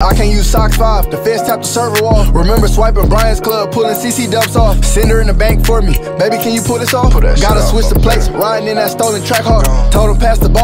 I can't use SOCKS5, the fence tapped the server wall. Remember swiping BriansClub, pulling CC dubs off. Send her in the bank for me. Baby, can you pull this off? Pull Gotta switch the place. plates, riding in that stolen Trackhawk. Told him pass the ball.